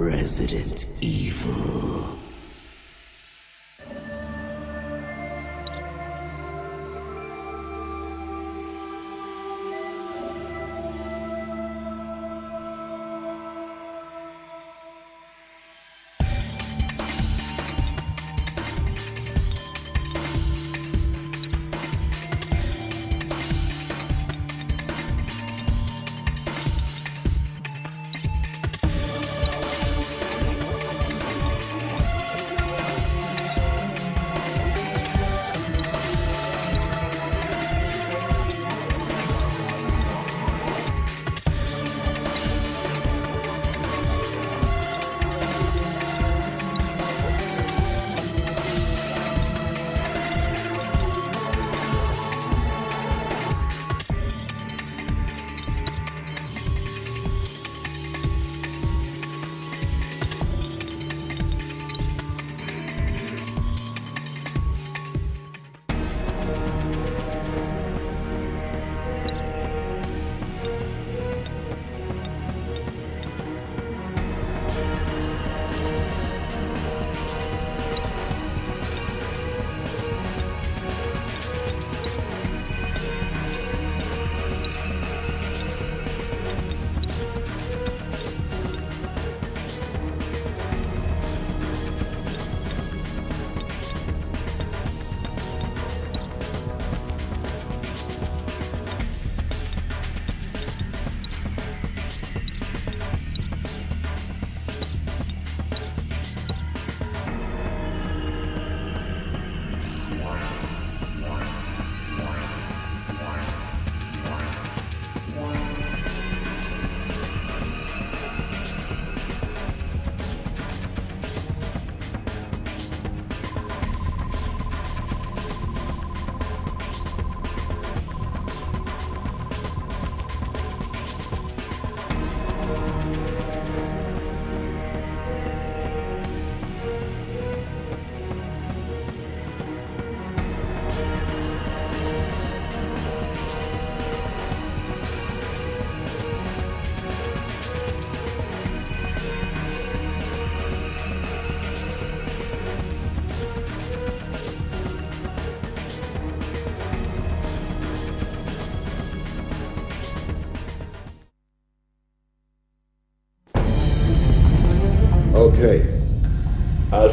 Resident Evil.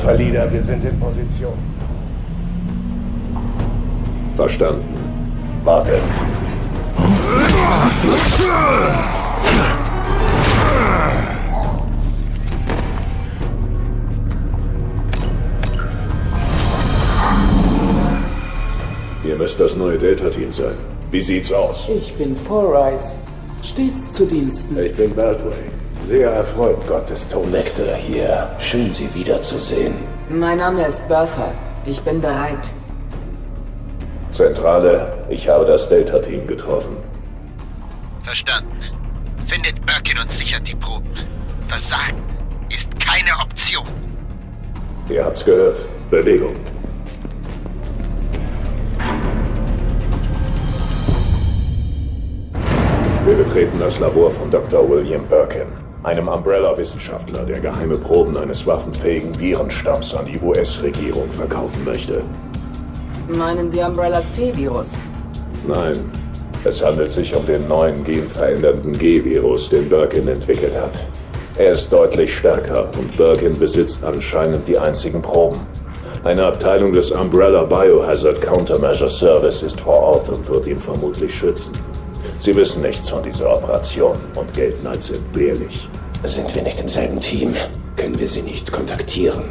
Alpha Leader, wir sind in Position. Verstanden. Wartet. Ihr müsst das neue Delta-Team sein. Wie sieht's aus? Ich bin Forrise. Stets zu Diensten. Ich bin Beltway. Sehr erfreut, Gott des Todes. Vector hier. Schön, Sie wiederzusehen. Mein Name ist Bertha. Ich bin bereit. Zentrale, ich habe das Delta-Team getroffen. Verstanden. Findet Birkin und sichert die Proben. Versagen ist keine Option. Ihr habt's gehört. Bewegung. Wir betreten das Labor von Dr. William Birkin, einem Umbrella-Wissenschaftler, der geheime Proben eines waffenfähigen Virenstamms an die US-Regierung verkaufen möchte. Meinen Sie Umbrellas T-Virus? Nein, es handelt sich um den neuen genverändernden G-Virus, den Birkin entwickelt hat. Er ist deutlich stärker und Birkin besitzt anscheinend die einzigen Proben. Eine Abteilung des Umbrella Biohazard Countermeasure Service ist vor Ort und wird ihn vermutlich schützen. Sie wissen nichts von dieser Operation und gelten als entbehrlich. Sind wir nicht im selben Team? Können wir Sie nicht kontaktieren?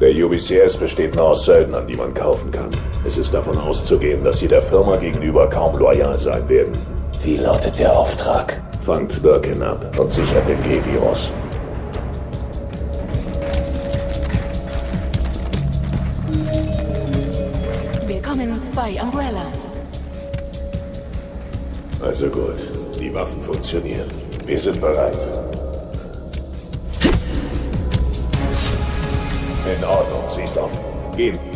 Der UBCS besteht nur aus Söldnern, die man kaufen kann. Es ist davon auszugehen, dass sie der Firma gegenüber kaum loyal sein werden. Wie lautet der Auftrag? Fangt Birkin ab und sichert den G-Virus. Willkommen bei Umbrella. Also gut, die Waffen funktionieren. Wir sind bereit. In Ordnung, sie ist offen. Gehen.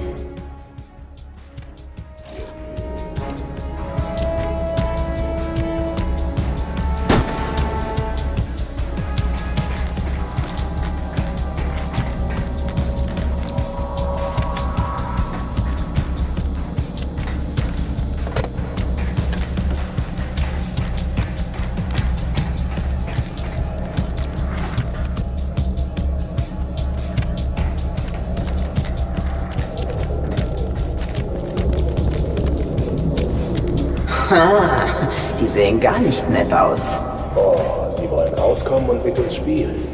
sehen gar nicht nett aus. Oh, sie wollen rauskommen und mit uns spielen.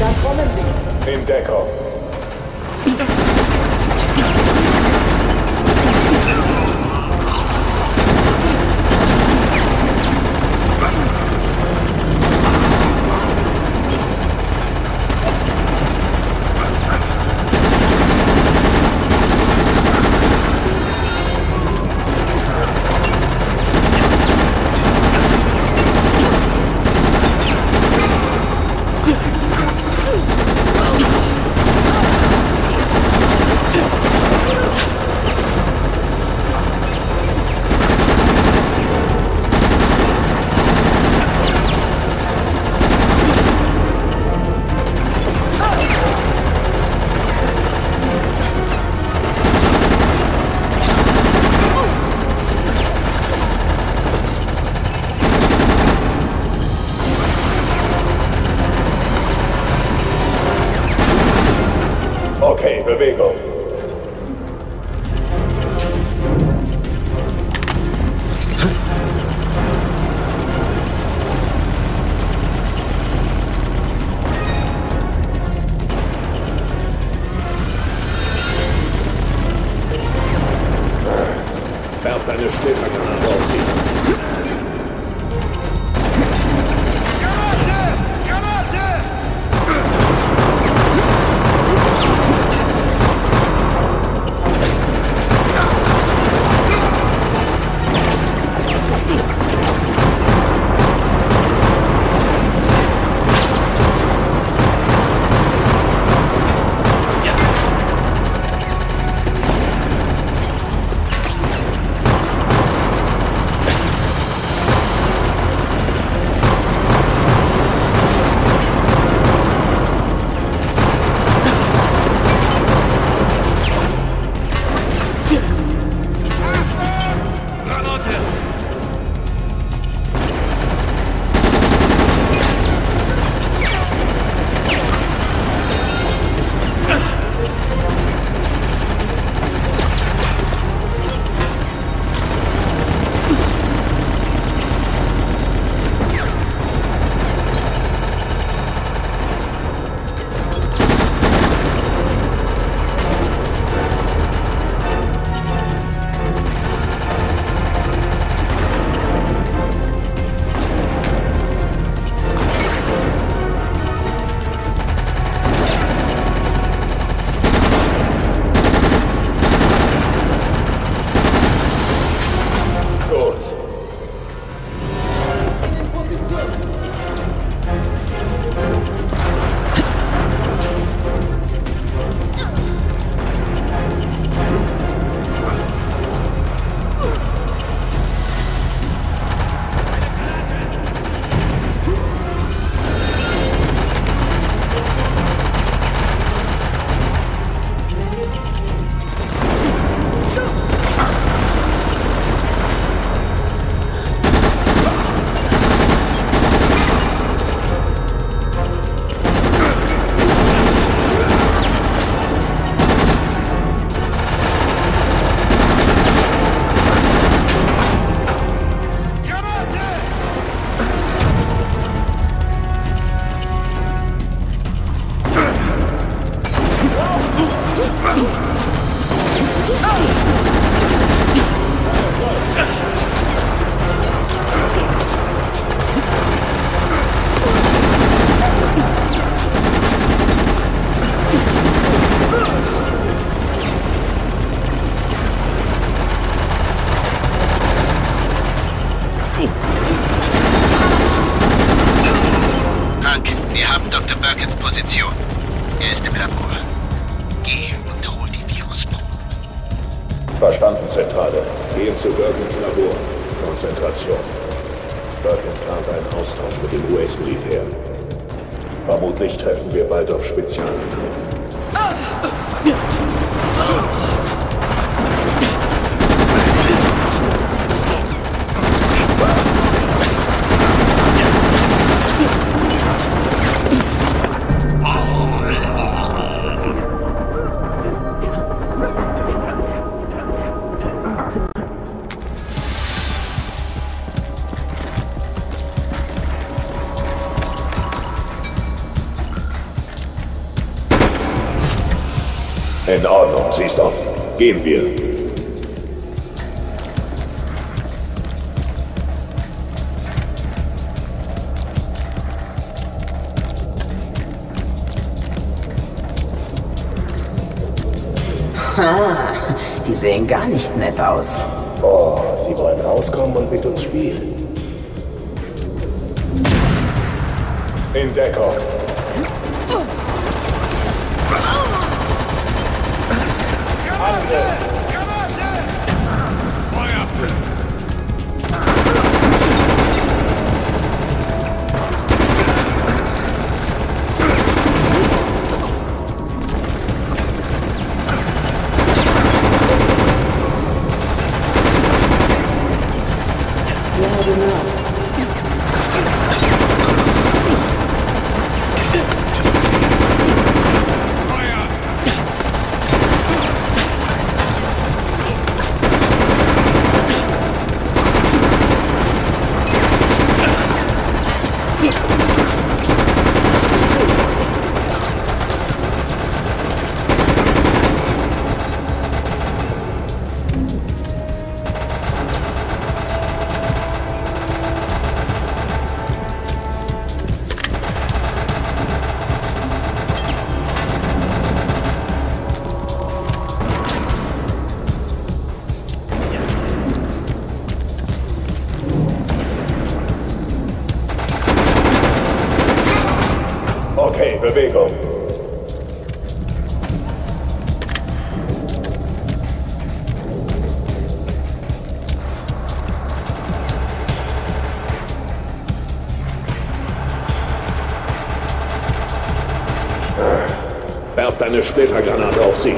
Da kommen sie. In Deckung. Sie ist offen. Gehen wir. Die sehen gar nicht nett aus. Oh, Sie wollen rauskommen und mit uns spielen. In Deckung. Okay, Deine Splittergranate auf sie.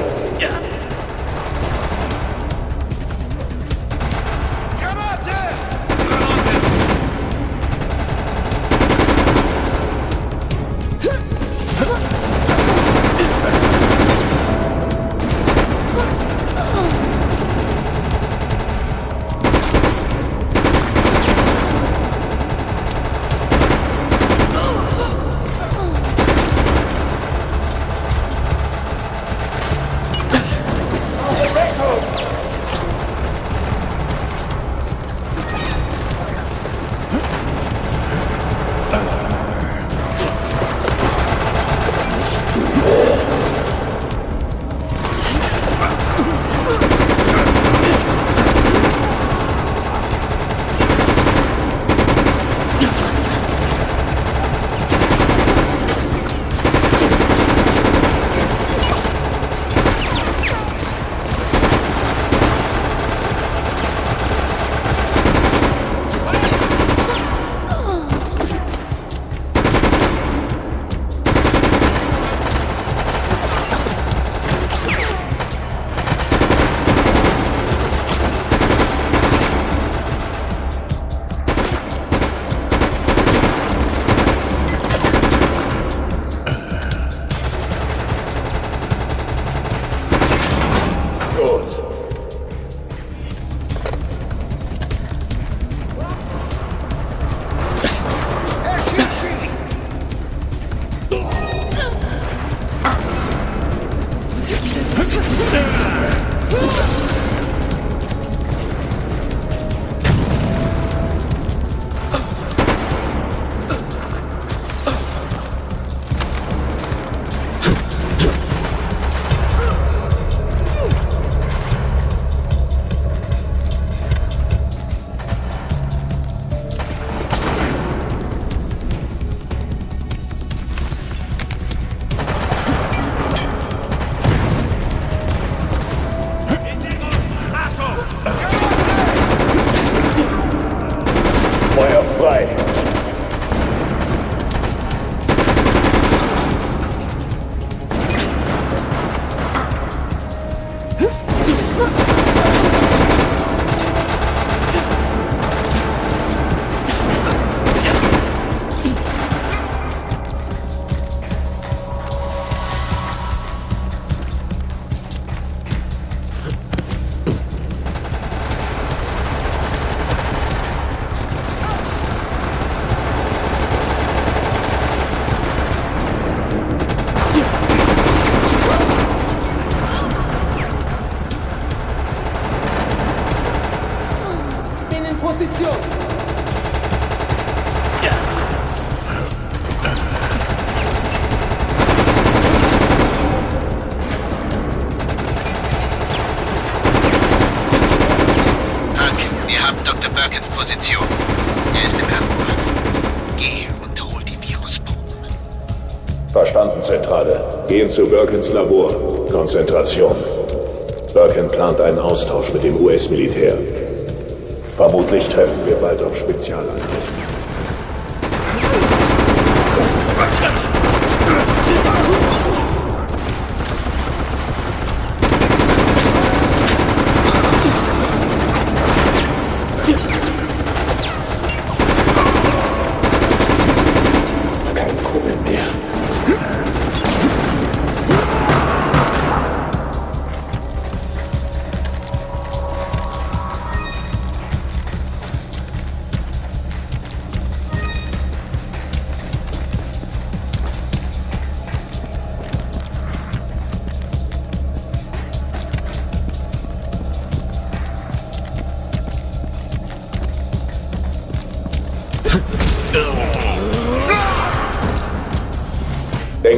Position. Hank, wir haben Dr. Birkins Position. Er ist im Krankenwagen. Geh und hol die Virusbomben. Verstanden, Zentrale. Gehen zu Birkins Labor. Konzentration. Birkin plant einen Austausch mit dem US-Militär. Vermutlich treffen wir bald auf Spezialeinheiten.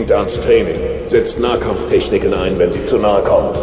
Denkt ans Training. Setzt Nahkampftechniken ein, wenn sie zu nahe kommen.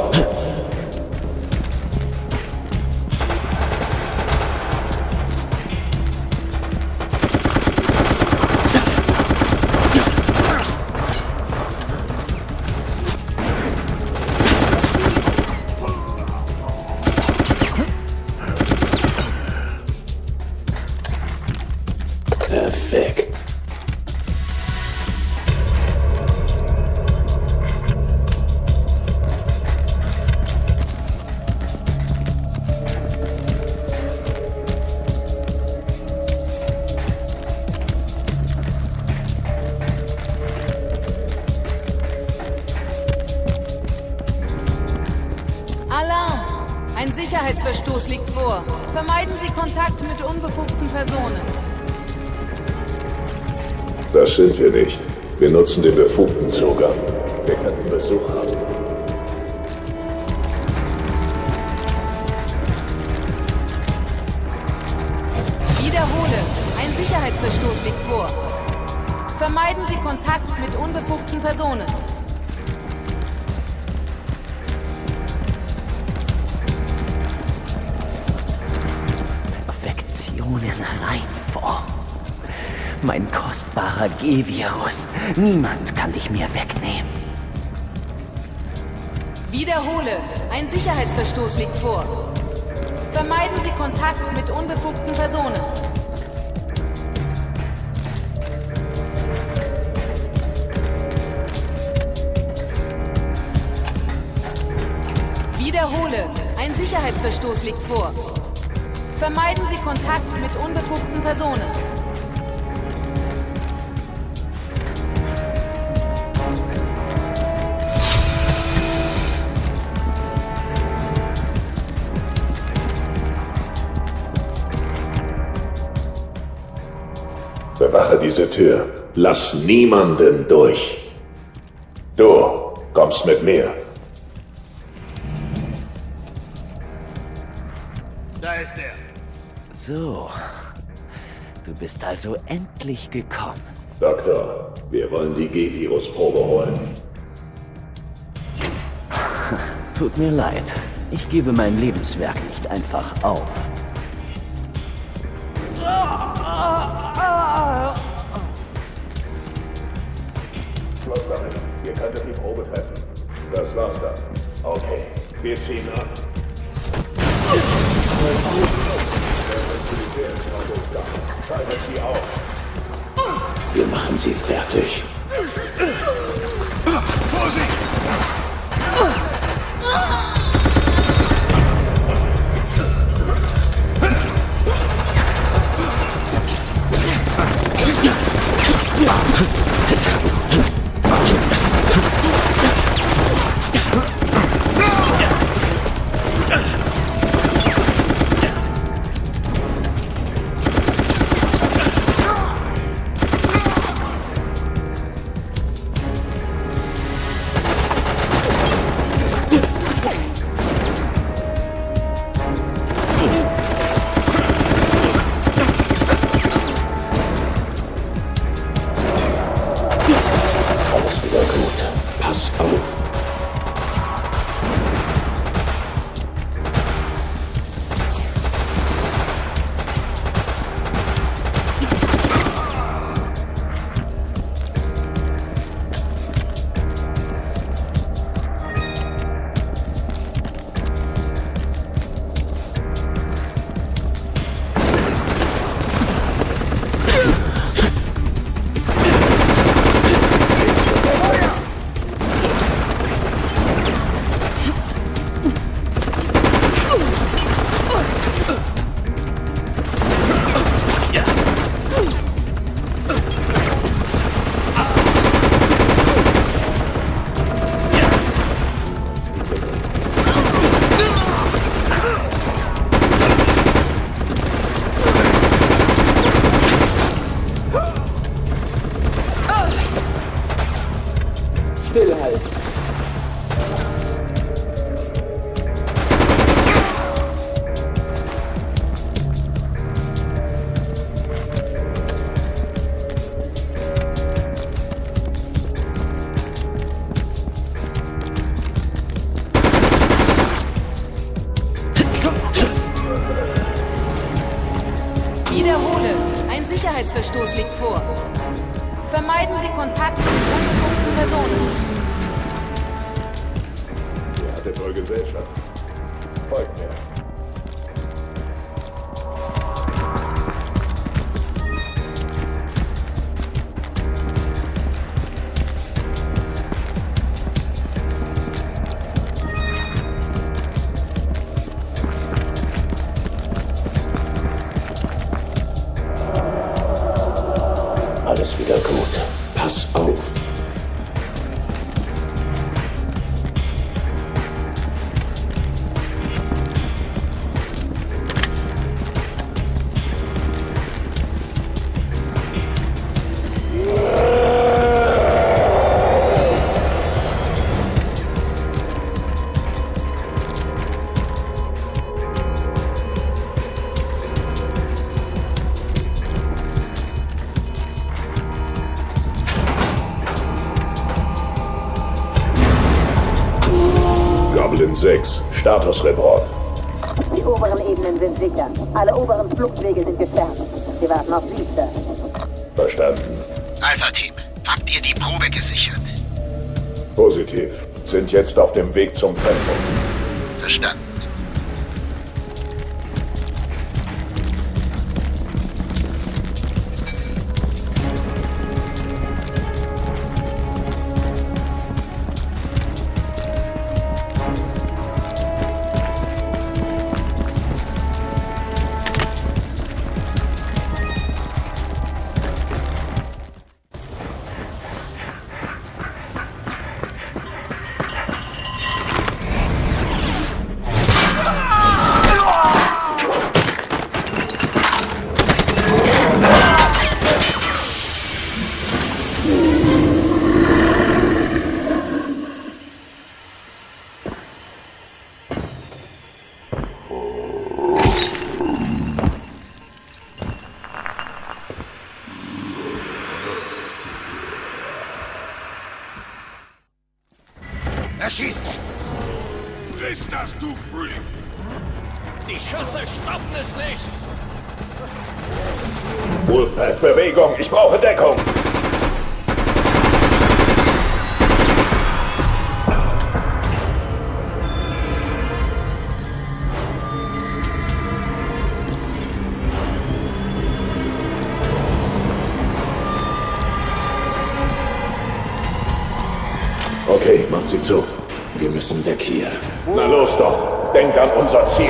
Sicherheitsverstoß liegt vor. Vermeiden Sie Kontakt mit unbefugten Personen. Das sind wir nicht. Wir nutzen den befugten Zugang. Wir könnten Besuch haben. Wiederhole! Ein Sicherheitsverstoß liegt vor. Vermeiden Sie Kontakt mit unbefugten Personen. Mein kostbarer G-Virus. Niemand kann dich mir wegnehmen. Wiederhole! Ein Sicherheitsverstoß liegt vor. Vermeiden Sie Kontakt mit unbefugten Personen. Wiederhole! Ein Sicherheitsverstoß liegt vor. Vermeiden Sie Kontakt mit unbefugten Personen. Diese Tür. Lass niemanden durch. Du kommst mit mir. Da ist er. So. Du bist also endlich gekommen. Doktor, wir wollen die G-Virus-Probe holen. Tut mir leid. Ich gebe mein Lebenswerk nicht einfach auf. Wir machen sie fertig. Alles Sicherheitsverstoß liegt vor. Statusreport. Die oberen Ebenen sind sicher. Alle oberen Fluchtwege sind gesperrt. Sie warten auf Sie, Sir. Verstanden. Alpha-Team, habt ihr die Probe gesichert? Positiv. Sind jetzt auf dem Weg zum Treffpunkt. Verstanden. Erschießt es! Friss das, du Freak! Die Schüsse stoppen es nicht! Wolfpack, Bewegung! Ich brauche Deckung! Okay, macht sie zu. Müssen weg hier. Na los doch! Denk an unser Ziel!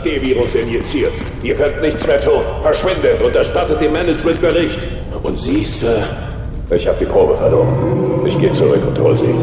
Das G-Virus injiziert. Ihr könnt nichts mehr tun. Verschwindet und erstattet dem Management Bericht. Und Sie, Sir? Ich habe die Probe verloren. Ich gehe zurück und hol sie.